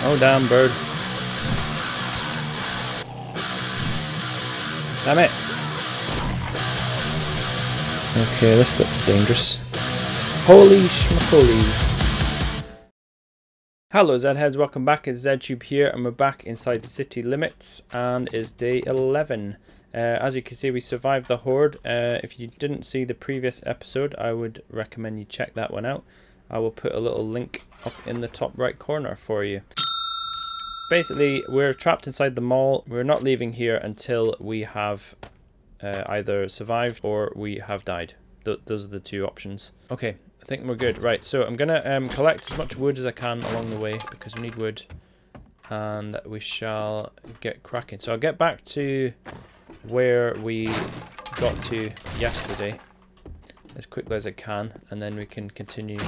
Oh, damn, bird. Damn it. Okay, this looks dangerous. Holy schmackolies. Hello Zheads, welcome back, it's ZedTube here and we're back inside the city limits and it's day 11. Uh, as you can see we survived the horde. Uh, if you didn't see the previous episode I would recommend you check that one out. I will put a little link up in the top right corner for you. Basically we're trapped inside the mall, we're not leaving here until we have uh, either survived or we have died. Th those are the two options. Okay, I think we're good. Right, so I'm going to um, collect as much wood as I can along the way because we need wood. And we shall get cracking. So I'll get back to where we got to yesterday as quickly as I can. And then we can continue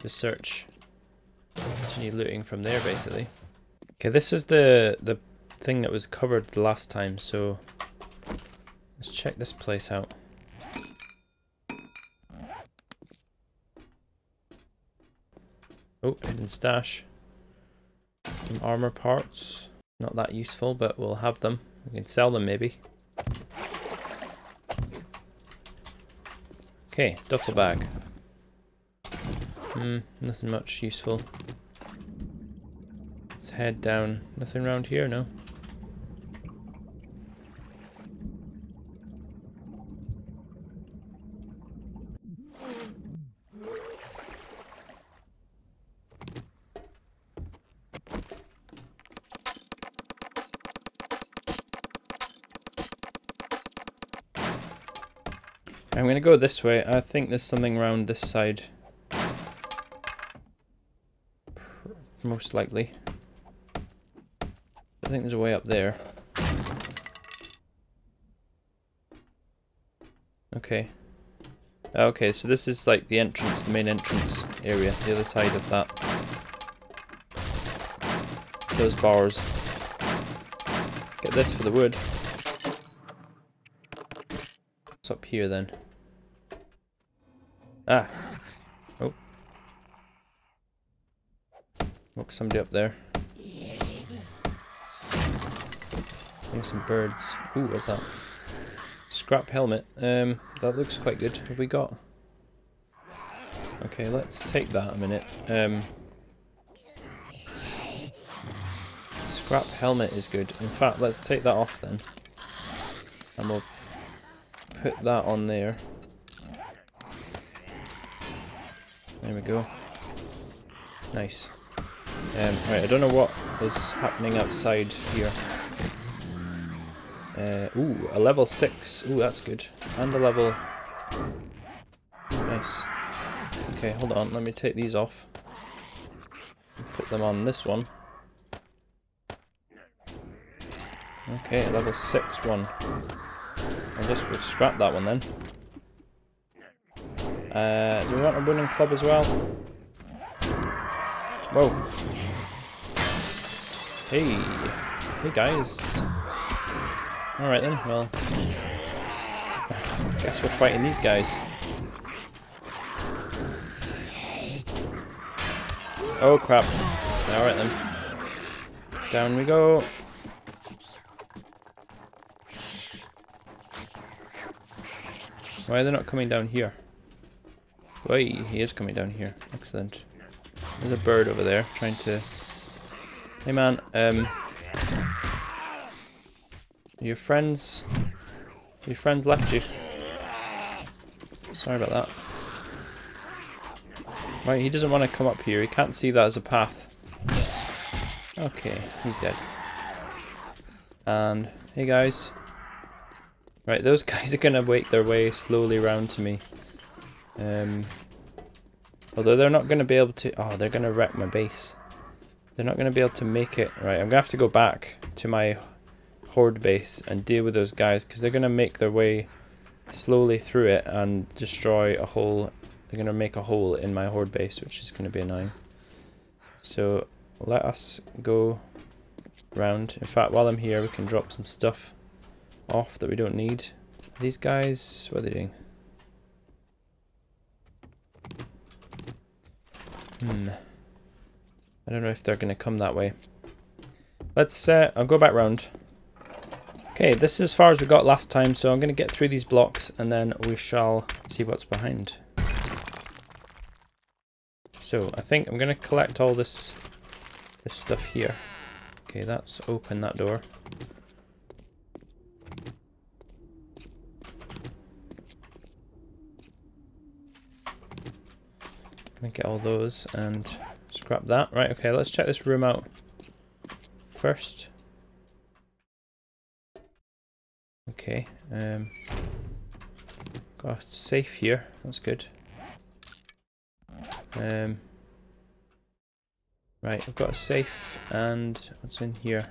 the search. Continue looting from there, basically. Okay, this is the, the thing that was covered last time. So let's check this place out. Oh, hidden stash. Some armor parts. Not that useful, but we'll have them. We can sell them maybe. Okay, duffel bag. Hmm, nothing much useful. Head down. Nothing around here, no? I'm gonna go this way. I think there's something around this side. Most likely. I think there's a way up there. Okay. Okay, so this is like the entrance, the main entrance area, the other side of that. Those bars. Get this for the wood. What's up here then? Ah. Oh. Look, somebody up there. Some birds. Ooh, what's that? Scrap helmet. Um, that looks quite good. Have we got? Okay, let's take that a minute. Um, scrap helmet is good. In fact, let's take that off then. And we'll put that on there. There we go. Nice. Um, right, I don't know what is happening outside here. Uh, ooh, a level 6. Ooh, that's good. And a level... Nice. Okay, hold on. Let me take these off. Put them on this one. Okay, level 6 one. I guess we'll scrap that one then. Uh, do we want a winning club as well? Whoa. Hey. Hey guys. Alright then, well. I Guess we're fighting these guys. Oh crap. Alright then. Down we go. Why are they not coming down here? Wait, he is coming down here. Excellent. There's a bird over there trying to... Hey man, um... Your friends... Your friends left you. Sorry about that. Right, he doesn't want to come up here. He can't see that as a path. Okay, he's dead. And, hey guys. Right, those guys are going to make their way slowly around to me. Um, although they're not going to be able to... Oh, they're going to wreck my base. They're not going to be able to make it. Right, I'm going to have to go back to my horde base and deal with those guys because they're going to make their way slowly through it and destroy a hole. They're going to make a hole in my horde base, which is going to be annoying. So let us go round. In fact, while I'm here, we can drop some stuff off that we don't need. These guys, what are they doing? Hmm. I don't know if they're going to come that way. Let's, uh, I'll go back round. Okay, this is as far as we got last time, so I'm going to get through these blocks and then we shall see what's behind. So, I think I'm going to collect all this, this stuff here. Okay, that's open that door. Gonna get all those and scrap that. Right, okay, let's check this room out first. Okay, um, got safe here, that's good. Um, right, I've got a safe and what's in here?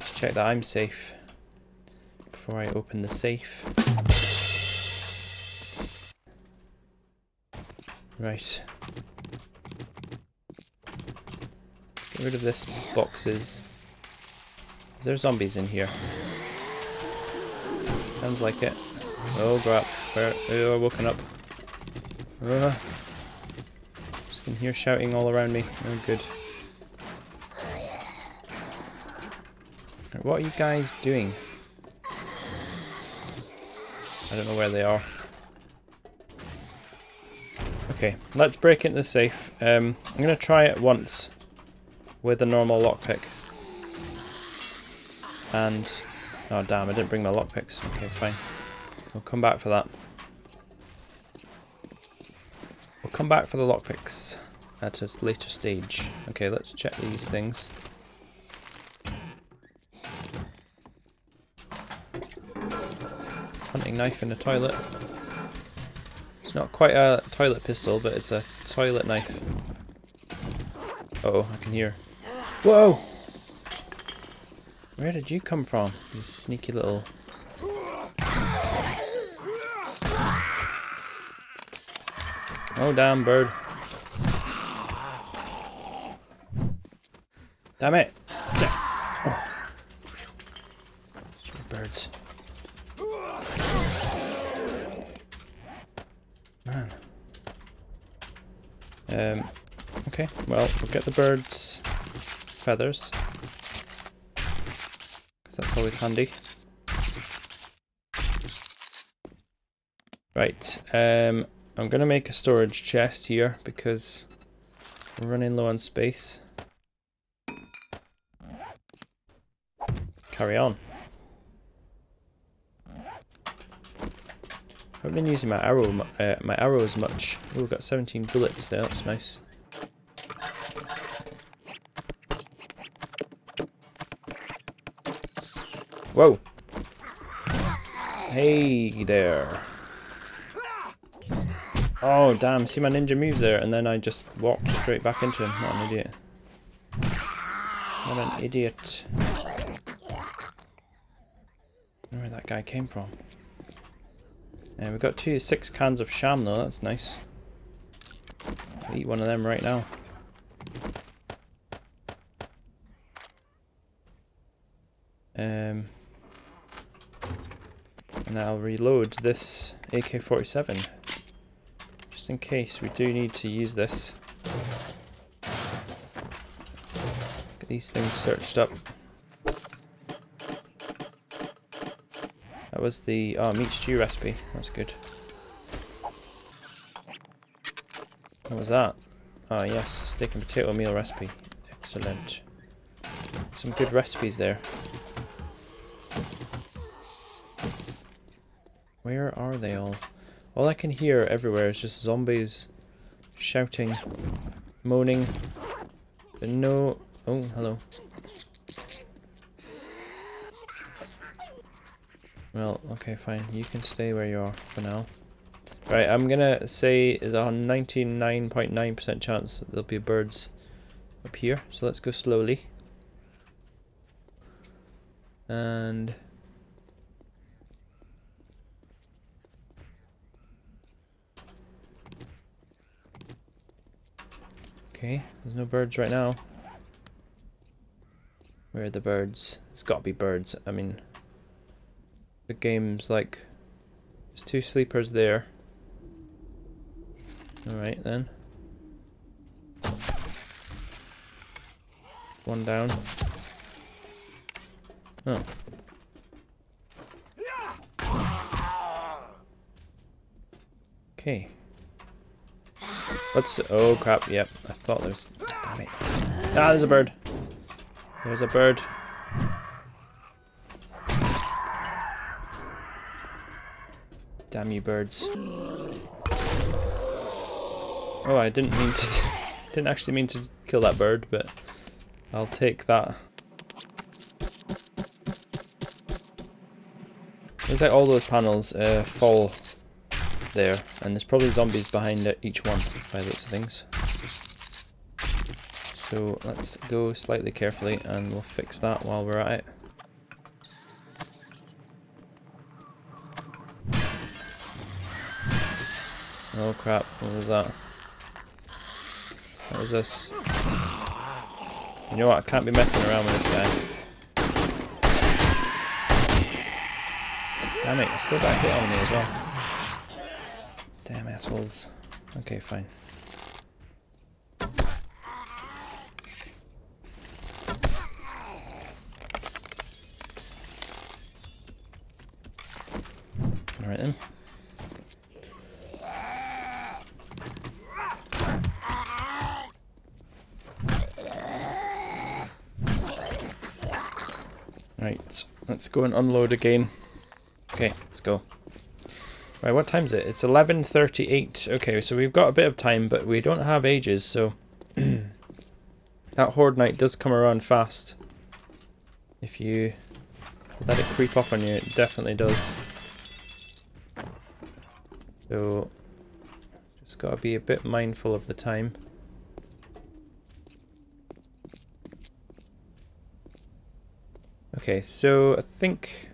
Let's check that I'm safe before I open the safe. Right. Get rid of this boxes. Is there zombies in here? Sounds like it. Oh crap. Where oh woken up. Uh, just can hear shouting all around me. Oh good. What are you guys doing? I don't know where they are. Okay, let's break into the safe. Um, I'm going to try it once with a normal lockpick. And... Oh damn, I didn't bring my lockpicks. Okay, fine. We'll come back for that. We'll come back for the lockpicks at a later stage. Okay, let's check these things. hunting knife in a toilet. It's not quite a toilet pistol, but it's a toilet knife. Uh oh, I can hear. Whoa! Where did you come from, you sneaky little... Oh damn, bird. Damn it! Oh. Birds. Man. Um, okay, well, we'll get the bird's feathers. Because that's always handy. Right, um, I'm going to make a storage chest here because we're running low on space. Carry on. I haven't been using my arrow, uh, my arrows much. Oh, we've got 17 bullets there. That's nice. Whoa! Hey there. Oh damn! See my ninja moves there, and then I just walked straight back into him. What an idiot! What an idiot! where that guy came from. And we've got two six cans of sham though, that's nice. I'll eat one of them right now. Um, and I'll reload this AK-47 just in case we do need to use this. Let's get these things searched up. That was the oh, meat stew recipe. That's good. What was that? Ah, oh, yes, steak and potato meal recipe. Excellent. Some good recipes there. Where are they all? All I can hear everywhere is just zombies shouting, moaning, but no... Oh, hello. Well, okay, fine. You can stay where you are for now. Right, I'm gonna say is a 99.9% chance that there'll be birds up here. So let's go slowly. And Okay, there's no birds right now. Where are the birds? There's got to be birds. I mean, the game's like there's two sleepers there Alright then. One down. Oh. Okay. Let's. Oh crap! Yep, I thought there was. Damn it! Ah, there's a bird. There's a bird. Damn you, birds! Oh, I didn't mean to. didn't actually mean to kill that bird, but I'll take that. Looks like all those panels uh, fall there, and there's probably zombies behind each one by the looks of things. So let's go slightly carefully and we'll fix that while we're at it. Oh crap, what was that? What was this? You know what, I can't be messing around with this guy. Damn it, still got hit on me as well. Damn assholes. Okay, fine. Alright then. Right, let's go and unload again. Okay, let's go. Right, what time is it? It's 11.38. Okay, so we've got a bit of time, but we don't have ages, so... that Horde Night does come around fast. If you let it creep up on you, it definitely does. So, just gotta be a bit mindful of the time. Okay, so I think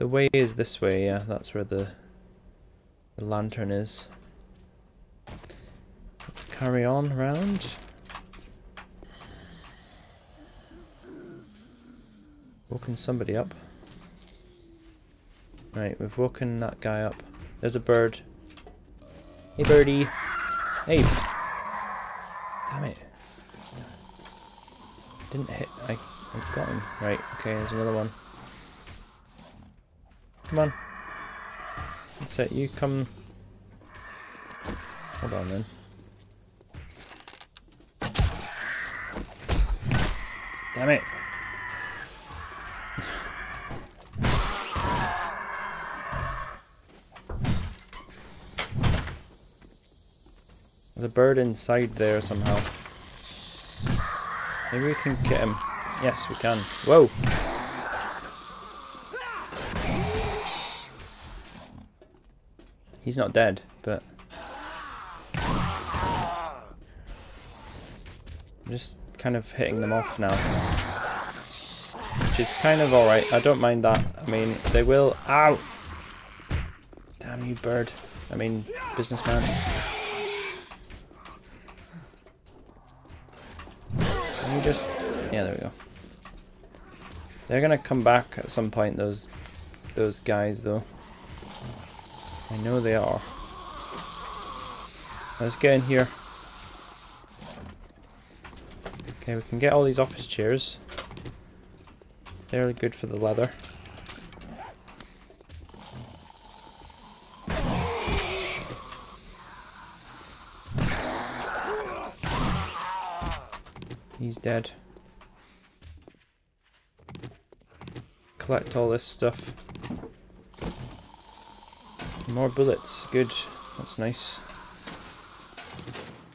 the way is this way, yeah, that's where the, the lantern is. Let's carry on round. Woken somebody up. Right, we've woken that guy up. There's a bird. Hey birdie. Hey. Damn it. Didn't hit. I, I got him. Right, okay, there's another one. Come on. That's it, you come... Hold on then. Damn it! There's a bird inside there somehow. Maybe we can get him. Yes, we can. Whoa! He's not dead, but... I'm just kind of hitting them off now. Which is kind of alright. I don't mind that. I mean, they will... Ow! Damn you, bird. I mean, businessman. Can you just... Yeah, there we go. They're gonna come back at some point, those those guys, though. I know they are. Let's get in here. Okay, we can get all these office chairs. They're good for the leather. He's dead. Collect all this stuff. More bullets. Good. That's nice.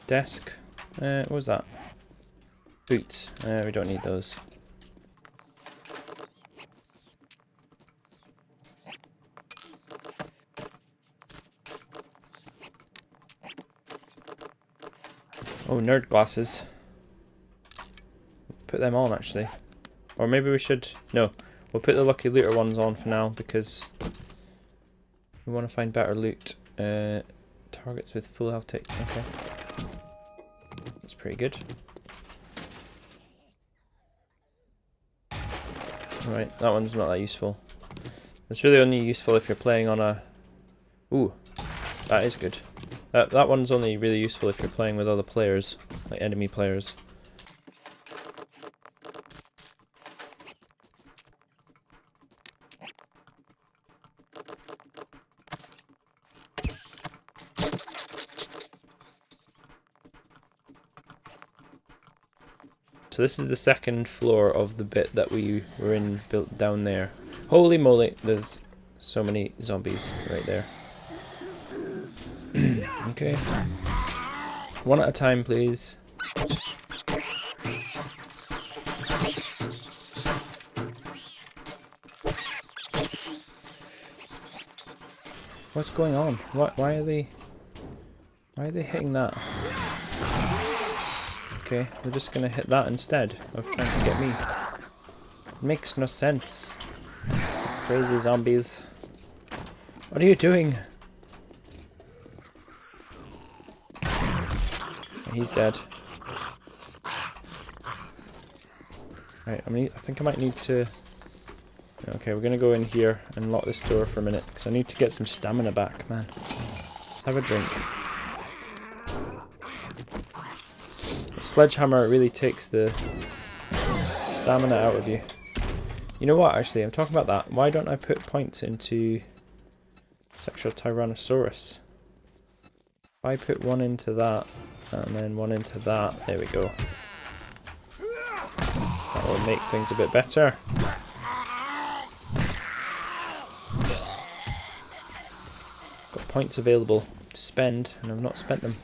Desk. Uh, what was that? Boots. Uh, we don't need those. Oh, nerd glasses. Put them on, actually. Or maybe we should... No, we'll put the Lucky Looter ones on for now, because we want to find better loot. Uh, targets with full health take. Okay. That's pretty good. Right, that one's not that useful. It's really only useful if you're playing on a... Ooh, that is good. That, that one's only really useful if you're playing with other players, like enemy players. So this is the second floor of the bit that we were in built down there. Holy moly, there's so many zombies right there. okay. One at a time, please. What's going on? What? Why are they? Why are they hitting that? Okay, we're just gonna hit that instead of trying to get me. Makes no sense. Crazy zombies. What are you doing? He's dead. Right, I mean, I think I might need to... Okay, we're gonna go in here and lock this door for a minute, because I need to get some stamina back, man. Have a drink. Sledgehammer really takes the stamina out of you. You know what, actually, I'm talking about that. Why don't I put points into Sexual Tyrannosaurus? If I put one into that, and then one into that, there we go. That will make things a bit better. Got points available to spend, and I've not spent them.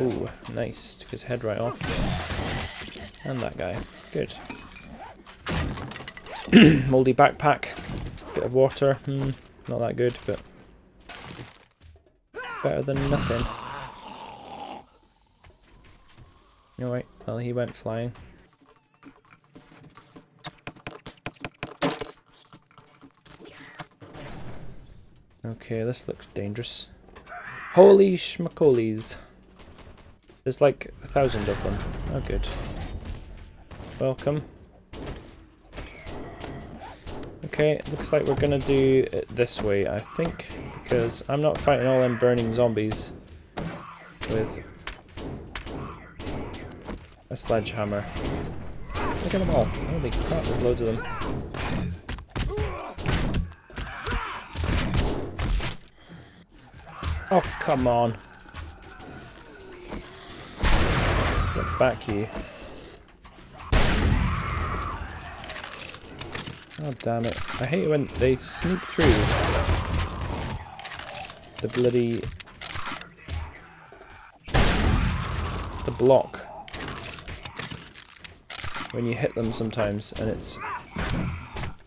Ooh, nice. Took his head right off. And that guy. Good. Mouldy backpack. Bit of water. Hmm, not that good, but better than nothing. Alright, well he went flying. Okay, this looks dangerous. Holy schmackolies. There's like a thousand of them. Oh, good. Welcome. Okay, looks like we're gonna do it this way, I think, because I'm not fighting all them burning zombies with a sledgehammer. Look at them all. Holy crap, there's loads of them. Oh, come on. Back here. Oh damn it. I hate when they sneak through the bloody the block when you hit them sometimes and it's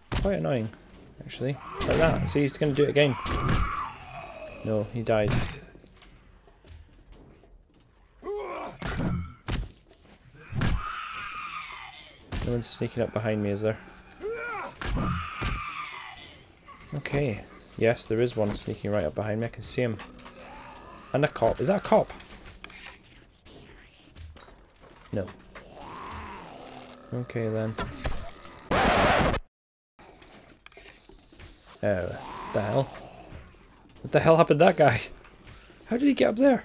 quite annoying actually. Like that. See he's gonna do it again. No, he died. One's sneaking up behind me, is there? Okay. Yes, there is one sneaking right up behind me. I can see him. And a cop. Is that a cop? No. Okay, then. Oh, the hell? What the hell happened to that guy? How did he get up there?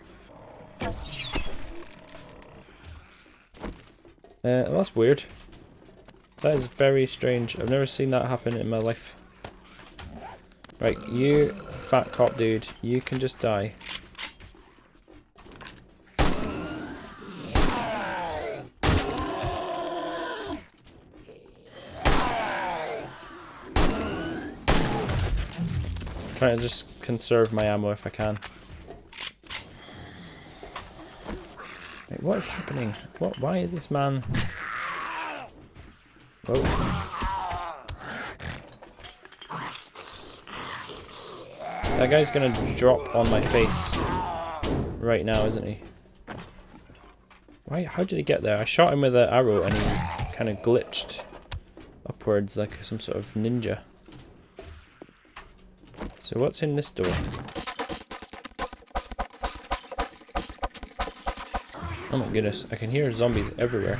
Uh, well, that's weird. That is very strange. I've never seen that happen in my life. Right, you fat cop dude, you can just die. Trying to just conserve my ammo if I can. Wait, what is happening? What? Why is this man... Oh. That guy's gonna drop on my face right now, isn't he? Why? How did he get there? I shot him with an arrow and he kind of glitched upwards like some sort of ninja. So what's in this door? Oh my goodness, I can hear zombies everywhere.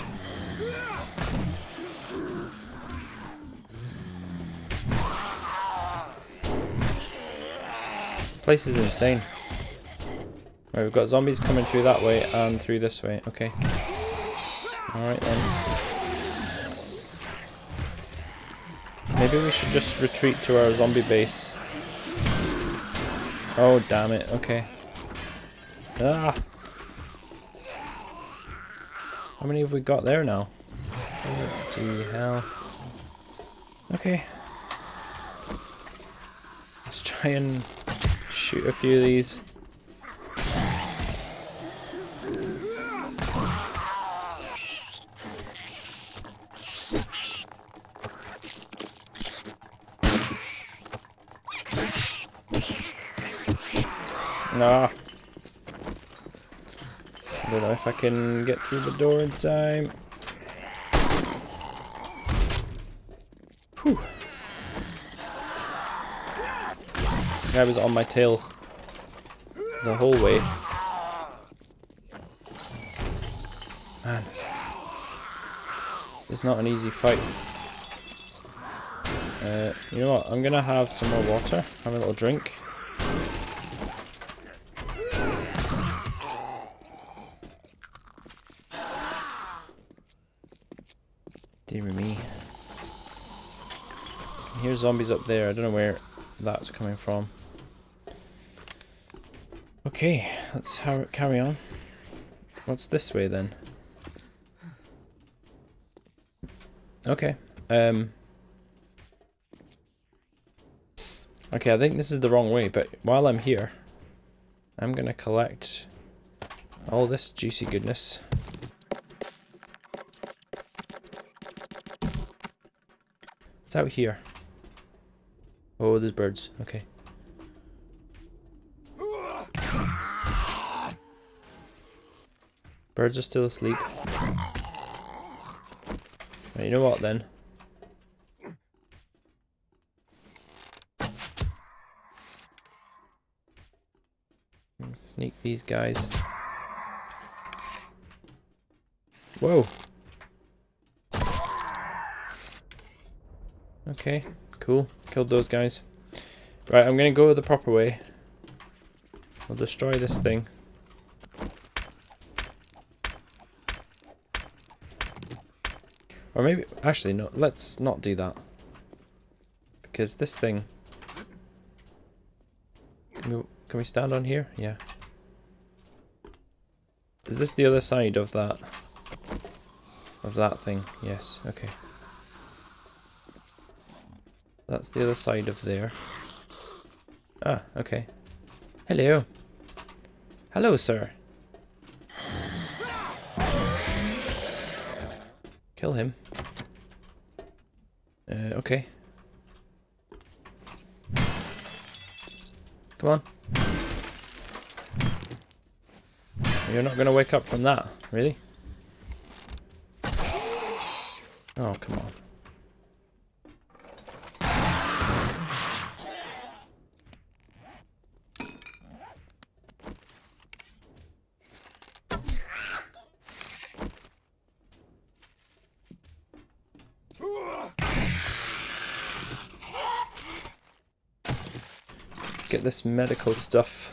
Place is insane. Right, we've got zombies coming through that way and through this way. Okay. Alright then. Maybe we should just retreat to our zombie base. Oh, damn it. Okay. Ah! How many have we got there now? Bloody hell. Okay. Let's try and shoot a few of these. Ah. I don't know if I can get through the door in time. Guy was on my tail the whole way. Man. It's not an easy fight. Uh, you know what? I'm gonna have some more water. Have a little drink. Dear me. Here's zombies up there. I don't know where that's coming from. Okay, let's carry on. What's this way then? Okay. Um. Okay, I think this is the wrong way, but while I'm here, I'm gonna collect all this juicy goodness. It's out here. Oh, there's birds. Okay. Birds are still asleep. You know what then? Sneak these guys. Whoa. Okay, cool. Killed those guys. Right, I'm gonna go the proper way. I'll destroy this thing. Or maybe, actually, no, let's not do that. Because this thing... Can we, can we stand on here? Yeah. Is this the other side of that? Of that thing? Yes, okay. That's the other side of there. Ah, okay. Hello. Hello, sir. Kill him. Okay. Come on. You're not going to wake up from that, really? Oh, come on. Get this medical stuff.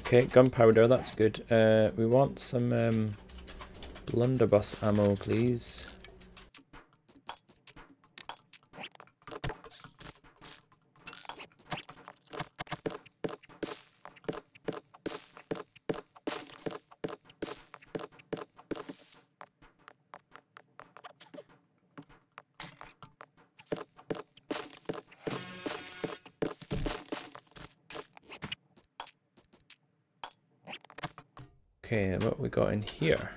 Okay, gunpowder, that's good. Uh, we want some um, blunderbuss ammo, please. Got in here?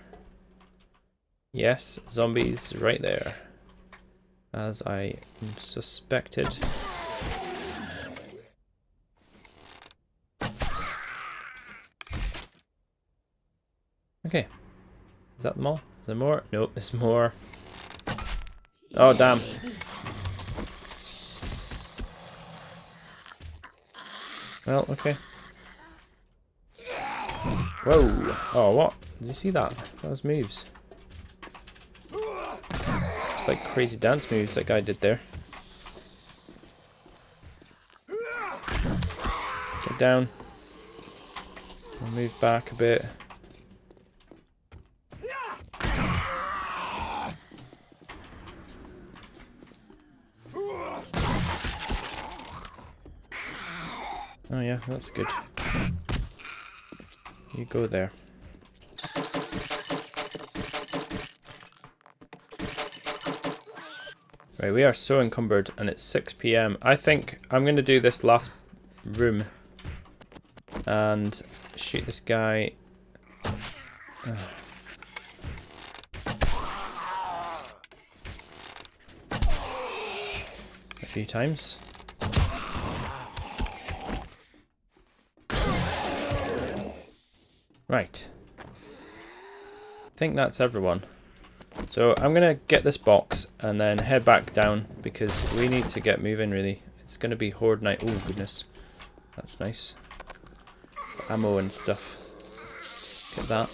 Yes, zombies right there. As I suspected. Okay. Is that them all? Is there more? Nope, there's more. Oh, damn. Well, okay. Whoa. Oh, what? Did you see that? Those moves. It's like crazy dance moves that guy did there. Get down. I'll move back a bit. Oh yeah, that's good. You go there. Right, we are so encumbered and it's 6 p.m. I think I'm going to do this last room and shoot this guy. A few times. Right. I think that's everyone. So I'm going to get this box and then head back down because we need to get moving really. It's going to be Horde Night. Oh goodness. That's nice. Ammo and stuff. Get that.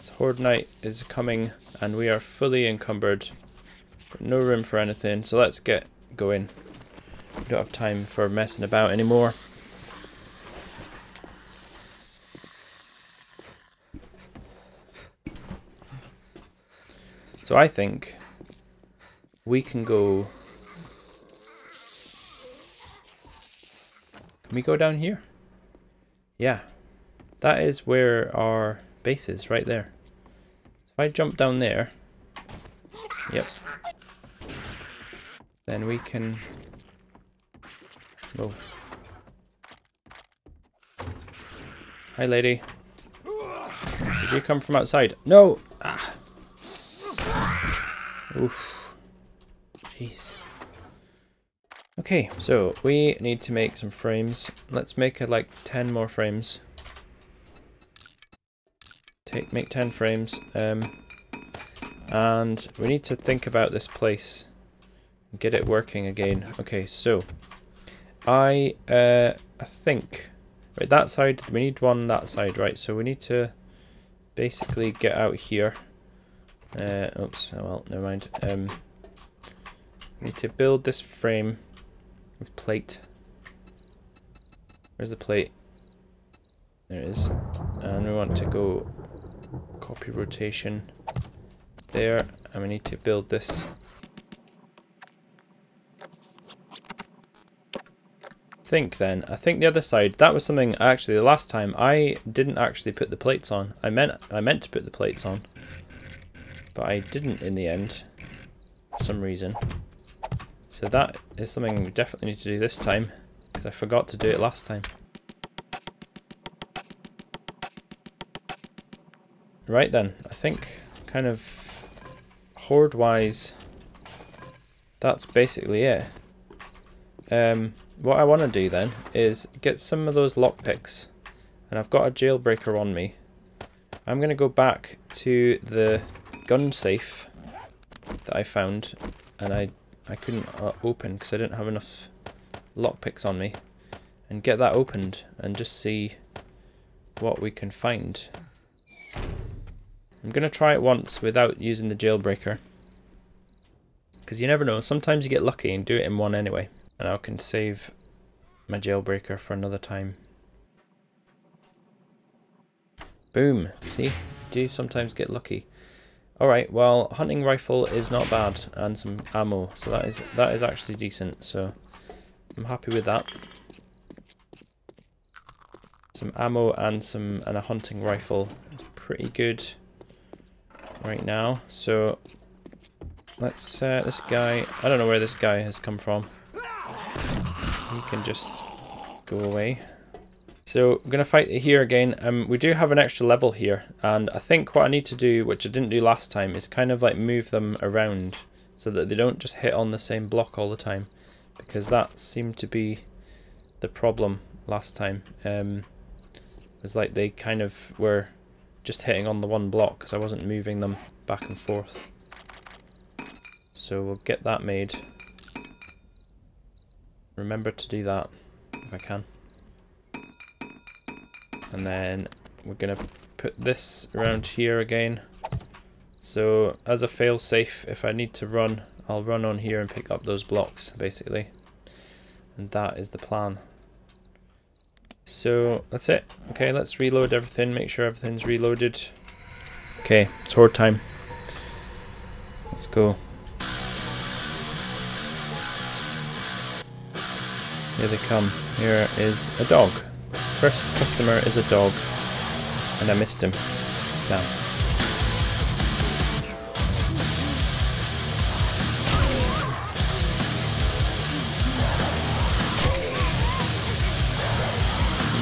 So Horde Night is coming and we are fully encumbered. No room for anything. So let's get going. We don't have time for messing about anymore. So I think we can go... Can we go down here? Yeah. That is where our base is, right there. If I jump down there... Yep. Then we can... Go. Hi, lady. Did you come from outside? No! Ah. Oof. Jeez. Okay, so we need to make some frames. Let's make it like 10 more frames. Take Make 10 frames. Um, and we need to think about this place. Get it working again. Okay, so I uh, I think right that side we need one that side right so we need to basically get out here uh, oops, oh well, never mind. Um, need to build this frame, this plate. Where's the plate? There it is. And we want to go copy rotation there, and we need to build this. think then, I think the other side, that was something actually the last time I didn't actually put the plates on. I meant I meant to put the plates on. But I didn't in the end, for some reason. So that is something we definitely need to do this time, because I forgot to do it last time. Right then, I think kind of horde-wise, that's basically it. Um, what I want to do then is get some of those lockpicks, and I've got a jailbreaker on me. I'm going to go back to the gun safe that I found and I I couldn't uh, open because I didn't have enough lockpicks on me and get that opened and just see what we can find. I'm to try it once without using the jailbreaker because you never know sometimes you get lucky and do it in one anyway and I can save my jailbreaker for another time. Boom, see, do sometimes get lucky. Alright, well, hunting rifle is not bad, and some ammo, so that is that is actually decent, so I'm happy with that. Some ammo and some and a hunting rifle is pretty good right now, so let's, uh, this guy, I don't know where this guy has come from. He can just go away. So I'm going to fight here again. Um, we do have an extra level here, and I think what I need to do, which I didn't do last time, is kind of like move them around so that they don't just hit on the same block all the time, because that seemed to be the problem last time. Um, it was like they kind of were just hitting on the one block because I wasn't moving them back and forth. So we'll get that made. Remember to do that if I can and then we're gonna put this around here again so as a fail-safe if I need to run I'll run on here and pick up those blocks basically And that is the plan. So that's it. Okay, let's reload everything, make sure everything's reloaded. Okay, it's horde time. Let's go. Here they come. Here is a dog. First customer is a dog. And I missed him. Damn.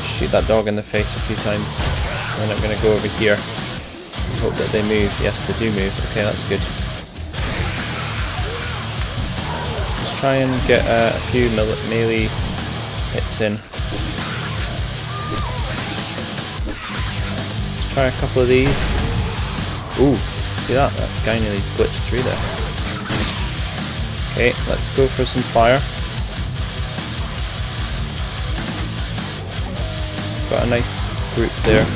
Shoot that dog in the face a few times. Then I'm going to go over here. Hope that they move. Yes, they do move. Okay, that's good. Let's try and get uh, a few melee hits in. Let's try a couple of these. Ooh, see that? That guy nearly glitched through there. Okay, let's go for some fire. Got a nice group there.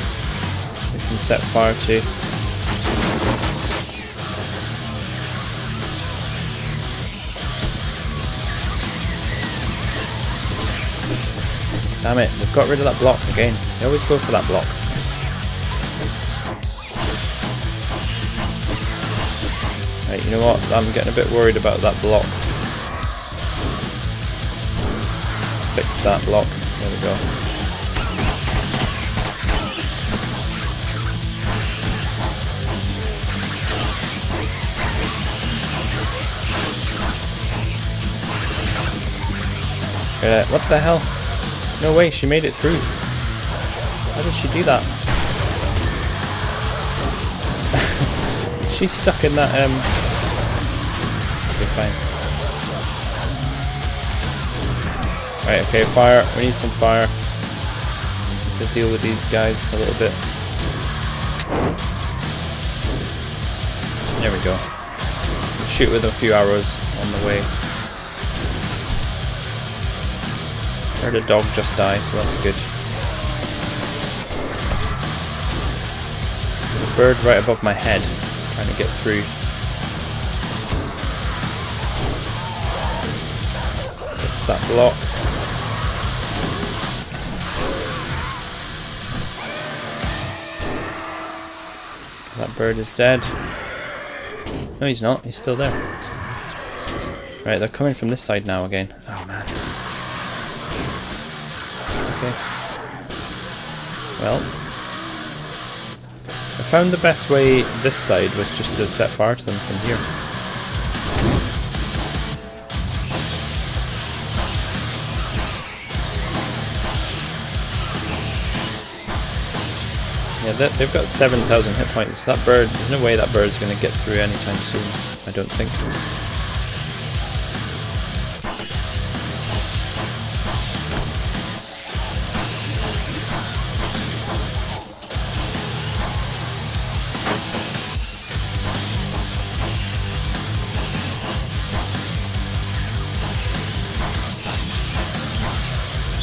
We can set fire to. Damn it, they've got rid of that block again. They always go for that block. Right, you know what? I'm getting a bit worried about that block. Fix that block. There we go. What the hell? No way, she made it through. How did she do that? She's stuck in that, um... Okay, fine. Right, okay, fire. We need some fire. To deal with these guys a little bit. There we go. Shoot with a few arrows on the way. Heard a dog just die, so that's good. There's a bird right above my head, trying to get through. Fix that block. That bird is dead. No, he's not. He's still there. Right, they're coming from this side now again. I found the best way this side was just to set fire to them from here. Yeah, they've got 7,000 hit points. That bird, there's no way that bird's going to get through anytime soon, I don't think.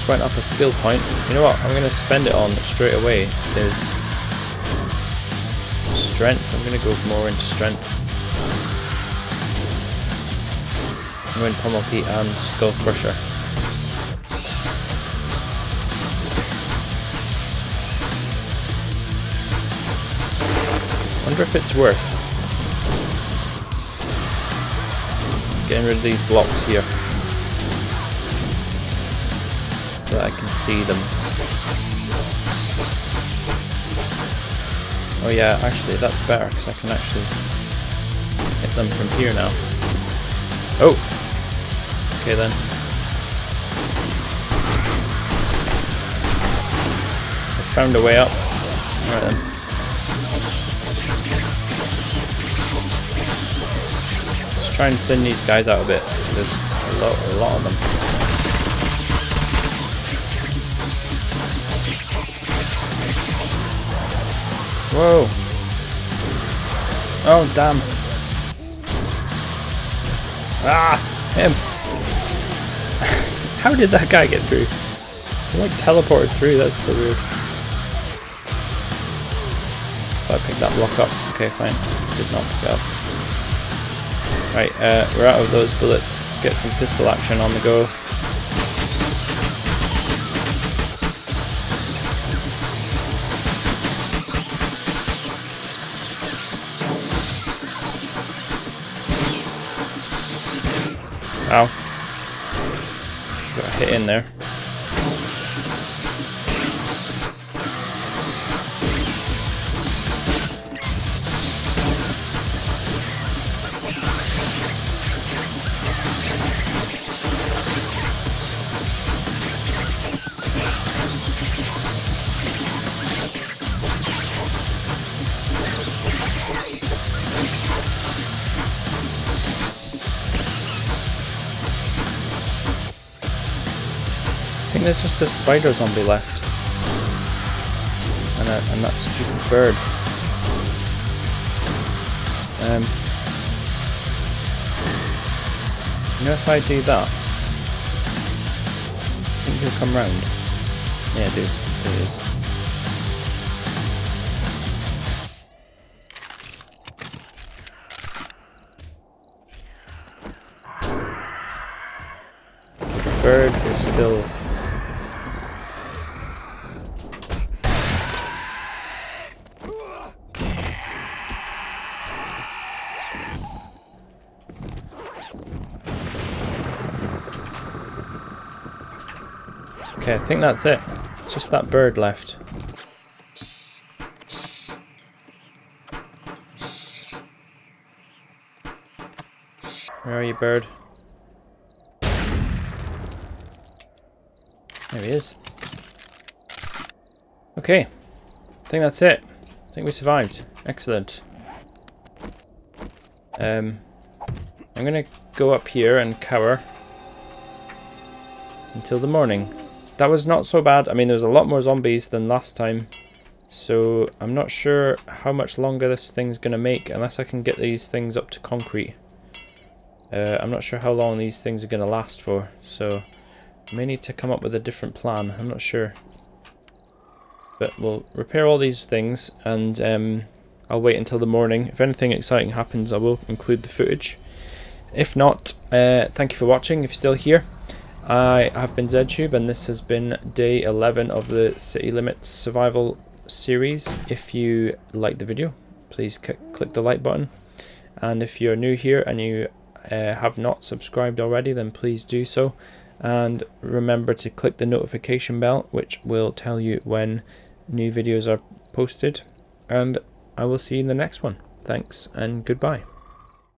Just went up a skill point. You know what, I'm going to spend it on straight away is strength. I'm going to go more into strength. I'm going Pummel Pete and Skull Crusher. wonder if it's worth getting rid of these blocks here see them. Oh yeah, actually that's better because I can actually hit them from here now. Oh! Okay then. I found a way up. Alright then. Let's try and thin these guys out a bit because there's a lot, a lot of them. Whoa. Oh, damn. Ah, him. How did that guy get through? He like teleported through, that's so weird. I picked that block up. Okay, fine. Did not pick up. Right, uh, we're out of those bullets. Let's get some pistol action on the go. Ow. Got hit in there. There's just a spider zombie left. And, a, and that stupid bird. Um, you know if I do that, I think he'll come round. Yeah, it is. It is. bird is still Okay, I think that's it. It's just that bird left. Where are you, bird? There he is. Okay. I think that's it. I think we survived. Excellent. Um, I'm going to go up here and cower until the morning. That was not so bad. I mean, there was a lot more zombies than last time. So I'm not sure how much longer this thing's going to make unless I can get these things up to concrete. Uh, I'm not sure how long these things are going to last for. So I may need to come up with a different plan. I'm not sure. But we'll repair all these things and um, I'll wait until the morning. If anything exciting happens, I will include the footage. If not, uh, thank you for watching if you're still here. I have been ZedTube and this has been day 11 of the City Limits Survival series. If you like the video, please click the like button. And if you're new here and you uh, have not subscribed already, then please do so. And remember to click the notification bell, which will tell you when new videos are posted. And I will see you in the next one. Thanks and goodbye.